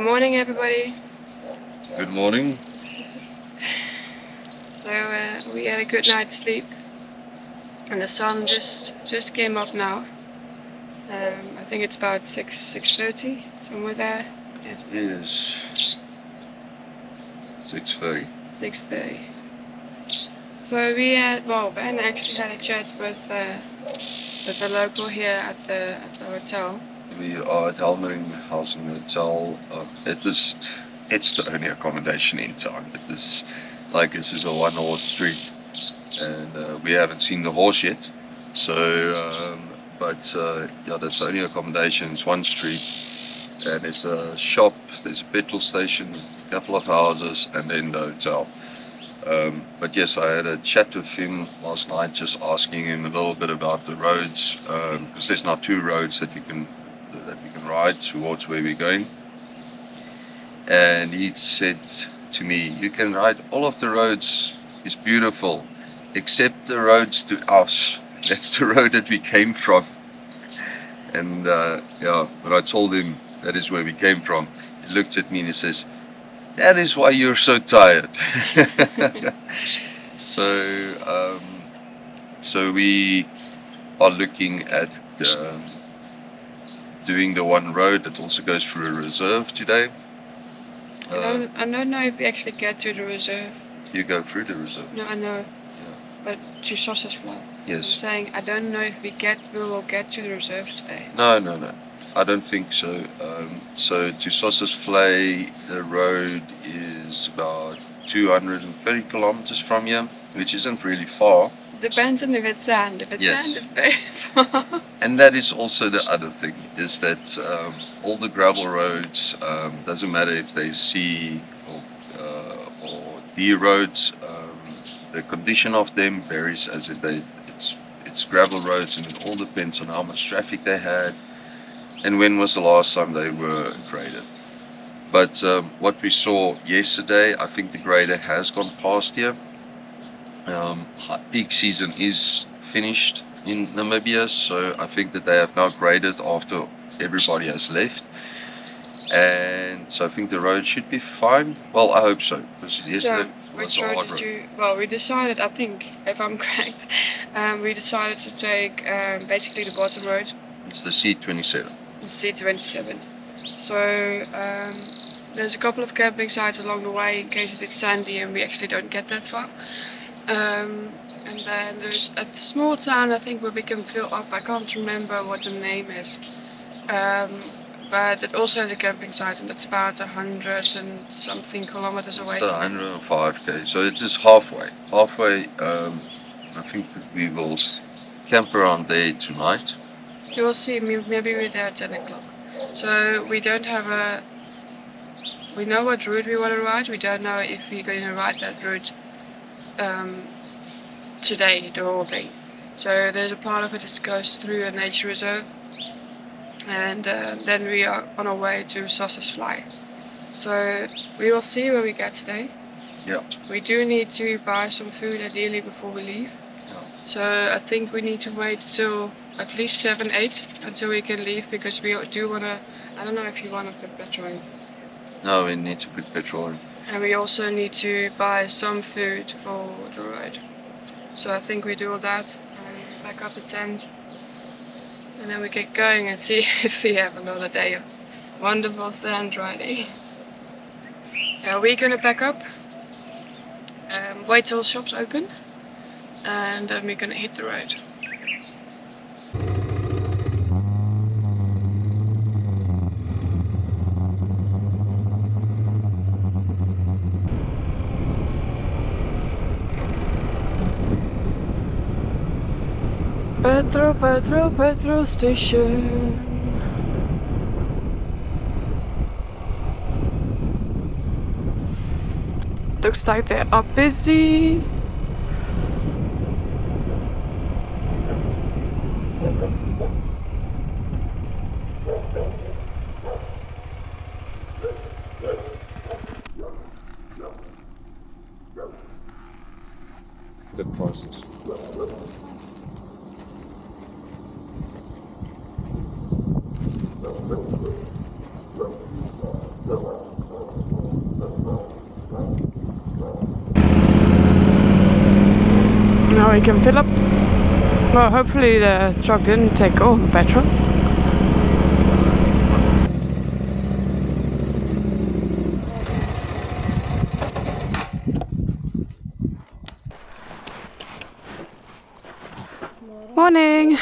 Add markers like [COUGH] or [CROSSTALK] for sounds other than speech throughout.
Good morning, everybody. Good morning. So uh, we had a good night's sleep, and the sun just just came up now. Um, I think it's about six six thirty, somewhere there. It is 6.30. Six thirty. So we had well, Ben actually had a chat with uh, with the local here at the at the hotel. We are at Helmering Housing Hotel. Uh, it is, it's the only accommodation in town. It is like this is a one horse street and uh, we haven't seen the horse yet. So, um, but uh, yeah, that's only accommodation. It's one street and there's a shop, there's a petrol station, a couple of houses and then the hotel. Um, but yes, I had a chat with him last night, just asking him a little bit about the roads, because there's not two roads that you can that we can ride towards where we're going. And he said to me, "You can ride all of the roads. It's beautiful, except the roads to us. [LAUGHS] That's the road that we came from." [LAUGHS] And uh, yeah, when I told him that is where we came from, he looked at me and he says, that is why you're so tired. [LAUGHS] so, um, so we are looking at um, doing the one road that also goes through a reserve today. I Uh, don't I don't know if we actually get to the reserve. you go through the reserve. No, I know. But to Sossusvlei. I'm saying I don't know if we get we will get to the reserve today. No, no, no. I don't think so. Um, so to Sossusvlei, the road is about 230 kilometers from here, which isn't really far. Depends on if it's sand. If it's Yes. sand, it's very [LAUGHS] far. And that is also the other thing is that um, all the gravel roads um, doesn't matter if they see or, uh, or D roads. Um, the condition of them varies as if they it's it's gravel roads and it all depends on how much traffic they had and when was the last time they were graded. But um, what we saw yesterday, I think the grader has gone past here. Um, peak season is finished in Namibia, so I think that they have now graded after everybody has left. And so I think the road should be fine. Well, I hope so, because yesterday so, which road hard did road. you? Well, we decided. I think, if I'm [LAUGHS] correct, um, we decided to take um, basically the bottom road, It's the C27. C27. So um, there's a couple of camping sites along the way in case it is sandy and we actually don't get that far. Um, and then there's a small town I think where we can fill up. I can't remember what the name is. Um, but it also has a camping site and it's about a hundred and something kilometers away. It's 105k, so it is halfway. Halfway, um, I think that we will camp around there tonight. You will see. Maybe we're there at ten o'clock. So we don't have a. We know what route we want to ride. We don't know if we're going to ride that route um, today, the whole day. So there's a part of it that goes through a nature reserve, and uh, then we are on our way to Sossusvlei. So we will see where we get today. Yeah. We do need to buy some food ideally before we leave. Yeah. So I think we need to wait till at least seven, eight until we can leave because we do want to. I don't know if you want to put petrol in. No, we need to put petrol in. And we also need to buy some food for the ride. So I think we do all that and pack up a tent. And then we get going and see [LAUGHS] if we have another day of wonderful sand riding. Yeah, we're gonna pack up, um, wait till shops open, and then we're gonna hit the road. Petrol, petrol, petrol station. Looks like they are busy. We can fill up. Well, hopefully the uh, truck didn't take all the petrol. Morning.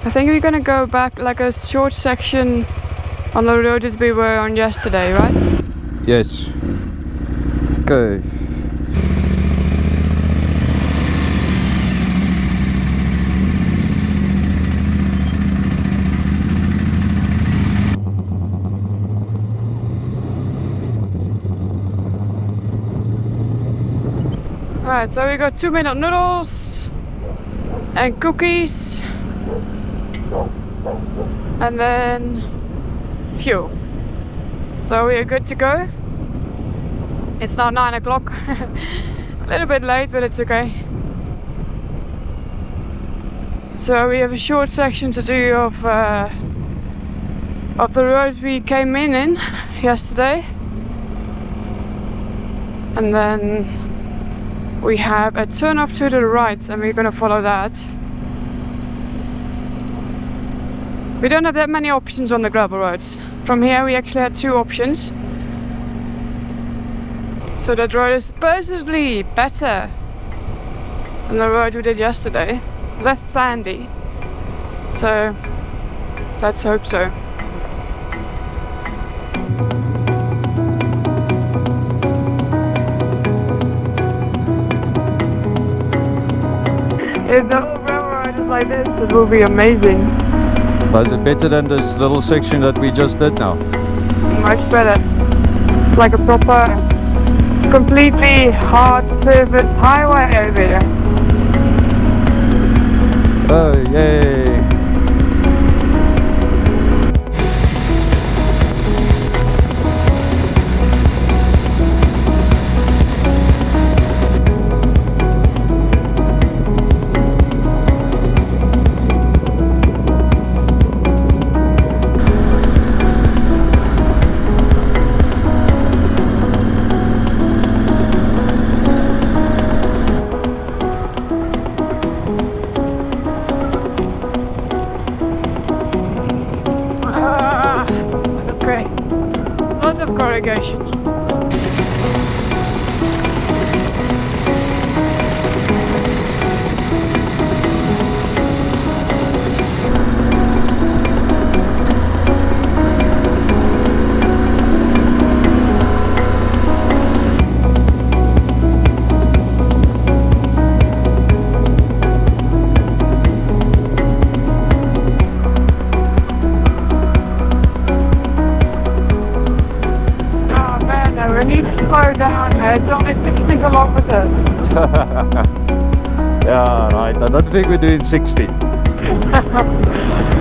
I think we're gonna go back like a short section on the road that we were on yesterday, right? Yes. Okay. Alright, so we got two minute noodles and cookies and then fuel. So we are good to go. It's now nine o'clock. [LAUGHS] a little bit late, but it's okay. So we have a short section to do of uh, of the road we came in in yesterday, and then we have a turn off to the right, and we're gonna follow that. We don't have that many options on the gravel roads. From here we actually had two options. So that road is supposedly better than the road we did yesterday. Less sandy. So let's hope so. If the whole road is like this, it will be amazing. Was it better than this little section that we just did now? Much better. It's like a proper, completely hard surface highway over here. Oh, yay. We need to slow down. It's only 60 kilometers. Yeah, right. I don't think we're doing 60. [LAUGHS]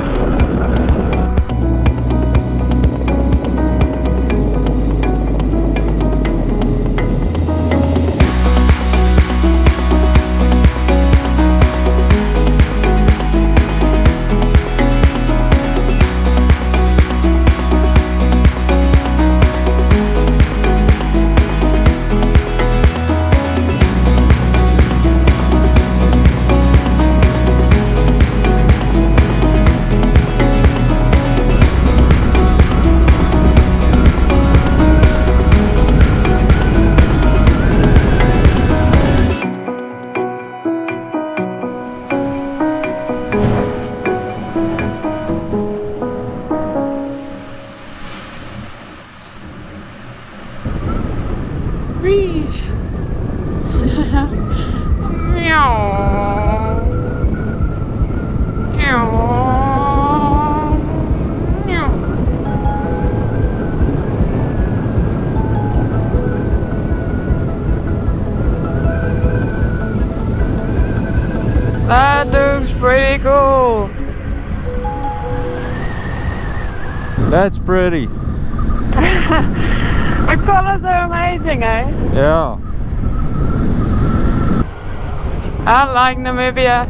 like Namibia.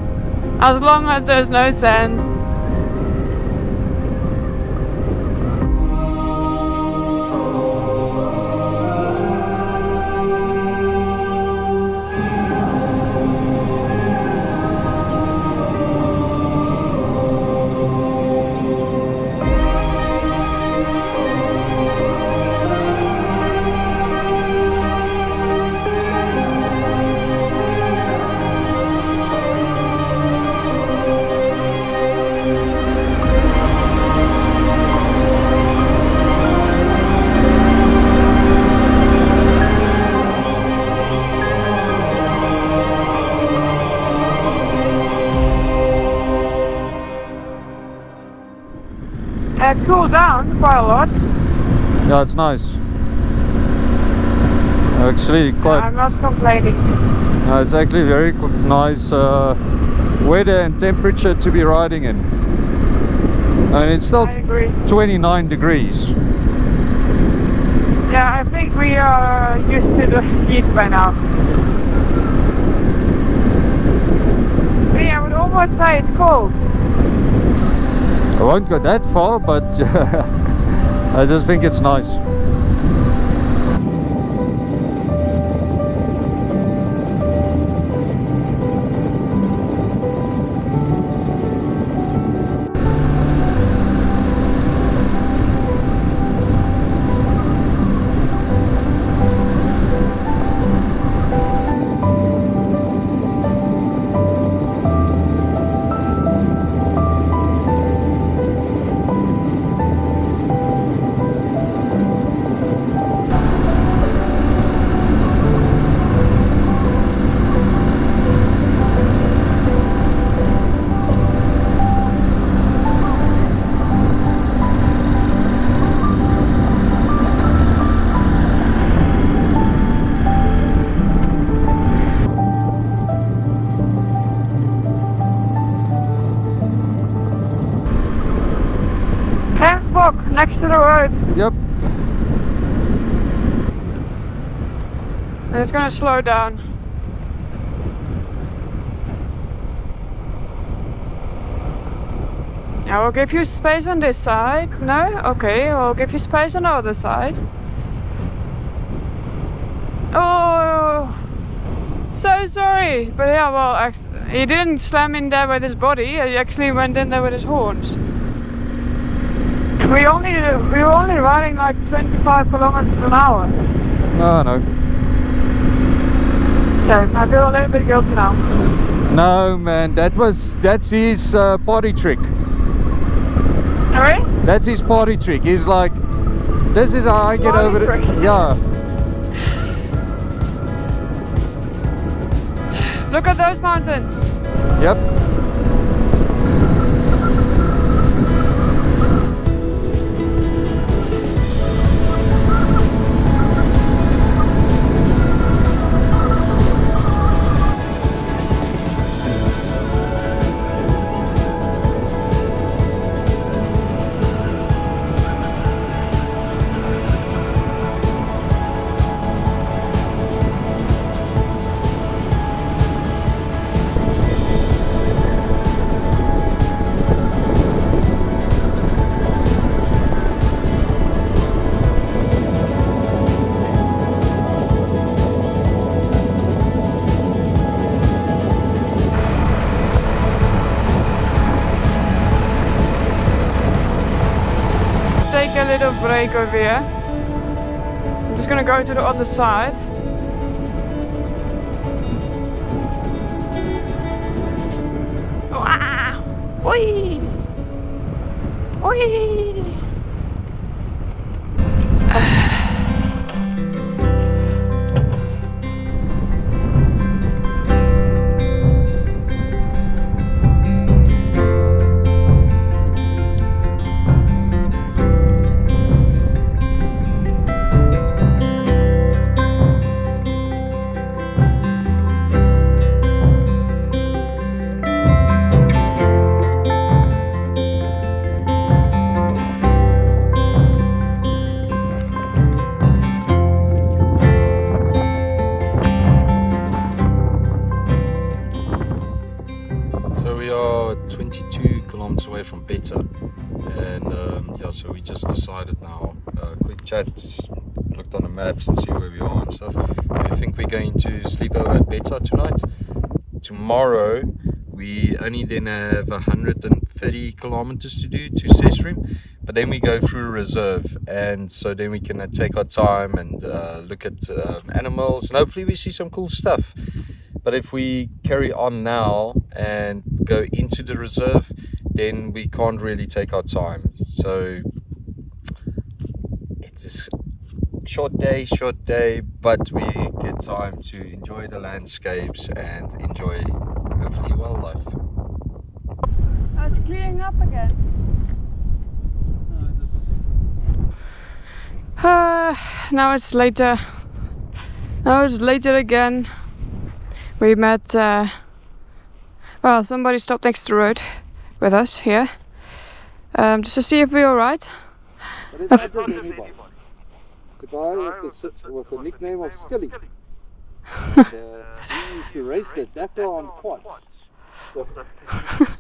As long as there's no sand. A lot. Yeah, it's nice. Actually, quite. I'm not complaining. No, it's actually very nice uh, weather and temperature to be riding in. And it's still 29 degrees. Yeah, I think we are used to the heat by now. Me, I would almost say it's cold. I won't go that far, but [LAUGHS] I just think it's nice. It's gonna slow down. I will give you space on this side. No? Okay, I'll give you space on the other side. Oh, so sorry. But yeah, well, he didn't slam in there with his body. He actually went in there with his horns. We only we were only riding like 25 kilometers an hour. No, no. So I feel a little bit guilty now. No, man, that was that's his uh, party trick. Alright? That's his party trick. He's like, this is how I get Party over it. Yeah. Look at those mountains. Yep. Over here. I'm just gonna go to the other side. Oi! Oi! Uh, from Betta. And um, yeah, so we just decided now, uh, quick chat, looked on the maps and see where we are and stuff. We think we're going to sleep over at Betta tonight. Tomorrow, we only then have 130 kilometers to do to Sesriem, but then we go through a reserve, and so then we can uh, take our time and uh, look at um, animals, and hopefully we see some cool stuff. But if we carry on now and go into the reserve, then we can't really take our time. So it's a short day, short day, but we get time to enjoy the landscapes and enjoy hopefully wildlife. Oh, it's clearing up again. Uh, now it's later. Now it's later again. We met, uh, well, somebody stopped next to the road with us here. Um, just to see if we're alright. But it's not just anybody. It's a guy with the, with the nickname of Skilly. [LAUGHS] and, uh, he used to race the Dakar on quads. [LAUGHS]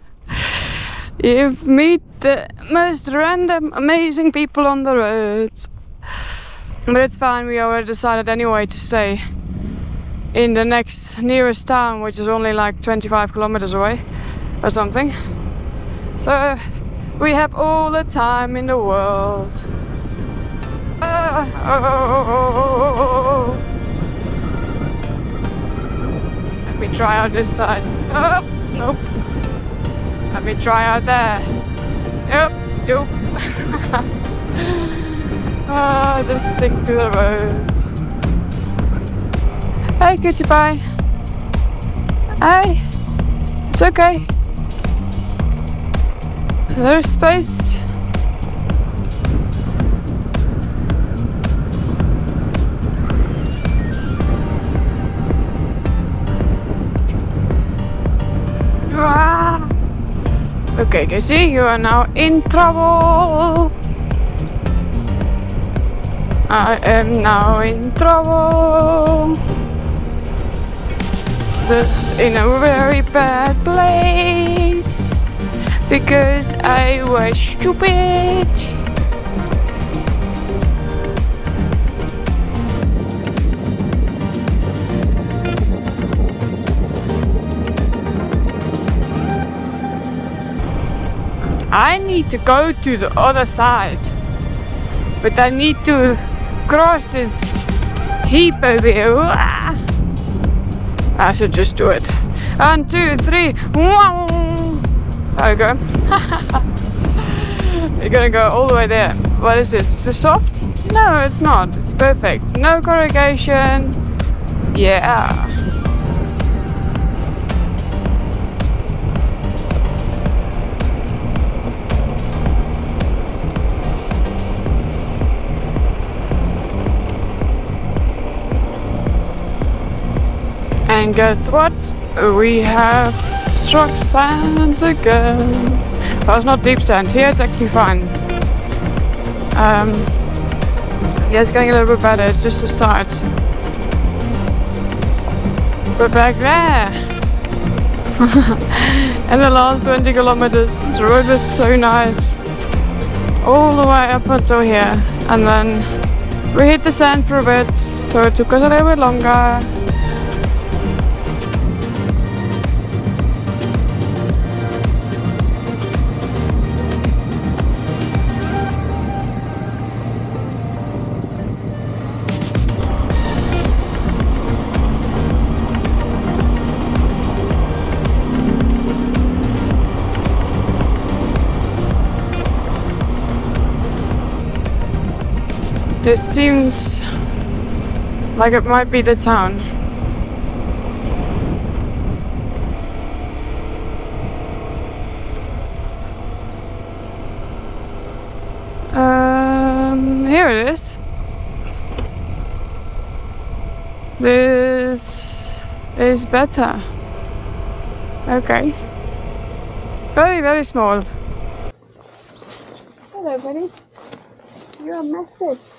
You meet the most random, amazing people on the road. But it's fine, we already decided anyway to stay in the next nearest town, which is only like 25 kilometers away or something. So we have all the time in the world. Let me try out this side. Oh, nope. Let me try out there. Yep, nope. oh, [LAUGHS] just stick to the road. Hey, cutie pie. It's okay. There's space. Ah. Okay, Casey, you are now in trouble. I am now in trouble. In a very bad place. Because I was stupid. I need to go to the other side. But I need to cross this heap over here. Ah. I should just do it. One, two, three. Wow. There we go. [LAUGHS] You're gonna go all the way there. What is this? Is this soft? No, it's not. It's perfect. No corrugation. Yeah. And guess what? We have struck sand again. Well, it's not deep sand. Here it's actually fine. Um, yeah, it's getting a little bit better. It's just the start. But back there, [LAUGHS] in the last 20 kilometers, the road was so nice. All the way up until here. And then we hit the sand for a bit, so it took us a little bit longer. This seems like it might be the town. Um, here it is. This is better. Okay. Very, very small. Hello, buddy. You're a message.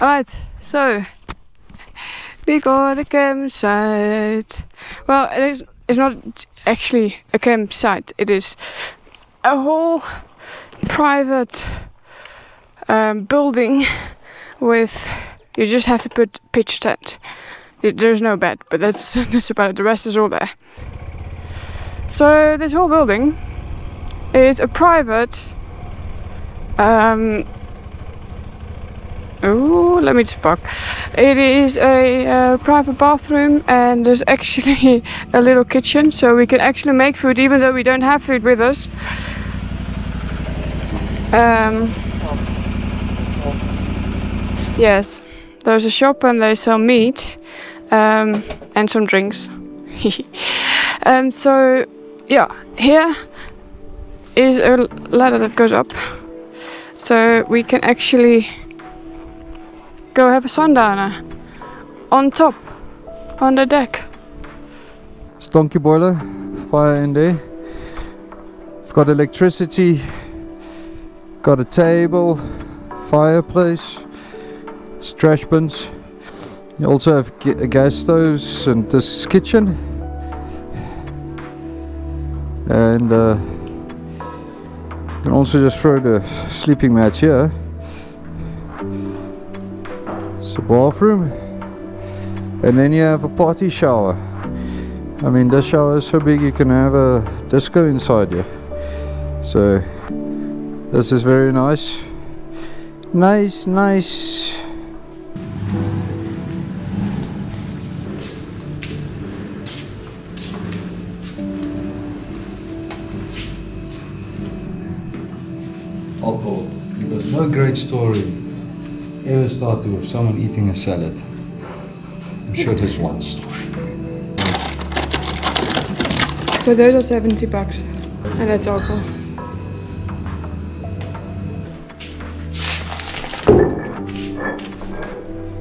Alright, so We got a campsite. Well, it is. It's not actually a campsite. It is a whole private um, building with. You just have to put pitch tent. There's no bed, but that's that's about it. The rest is all there. So this whole building is a private. Um, oh, let me just park. It is a uh, private bathroom, and there's actually [LAUGHS] a little kitchen, so we can actually make food, even though we don't have food with us. Um, yes, there's a shop, and they sell meat um, and some drinks. [LAUGHS] um, so, yeah, here is a ladder that goes up, so we can actually go have a sundowner on top, on the deck. Donkey boiler, fire in there. We've got electricity, got a table, fireplace, trash bins. You also have ga- gas stoves and this is kitchen. And uh, can also just throw the sleeping mat here. It's a bathroom. And then you have a party shower. I mean, this shower is so big you can have a disco inside here. So, this is very nice. Nice, nice. Story ever started with someone eating a salad. I'm sure there's one story. So those are 70 bucks, and that's alcohol.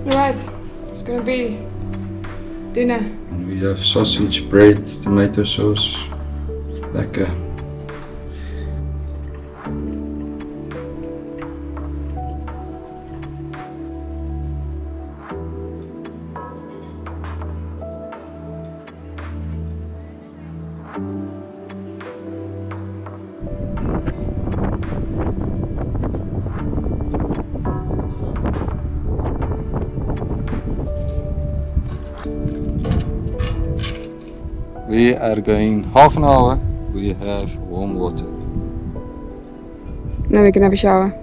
Alright, it's gonna be dinner. We have sausage, bread, tomato sauce, lekker. We Er are going half an hour. We have warm water. Now we can have a shower.